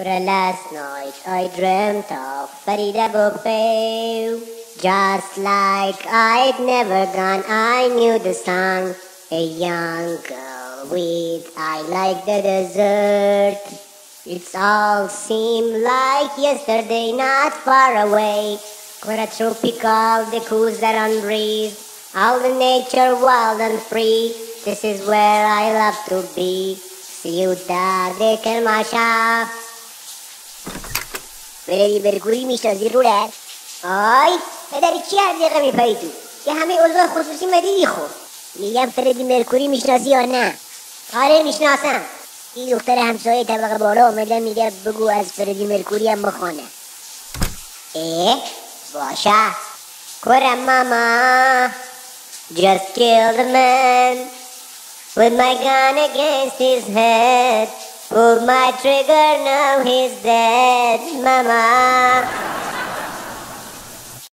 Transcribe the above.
For last night I dreamt of Farida Bopeu. Just like I'd never gone, I knew the song. A young girl with I like the desert. It's all seemed like yesterday, not far away. Quite a tropical, the cruiser on breeze. All the nature wild and free. This is where I love to be. Ciudad de Kermasha. فردی مرکوری رو رد آی پدری چی هر دقیقه میپری تو یه همه اوضاع خصوصی مدیدی خب میگم فردی مرکوری می‌شناسی یا نه؟ آره می‌شناسم. این دختر همسایه طبقه بالا آمده میگه بگو از فردی مرکوری هم بخوانه. اه باشه. کرم ماما. Just killed a man with my gun against his head. Pulled my trigger now he's dead mama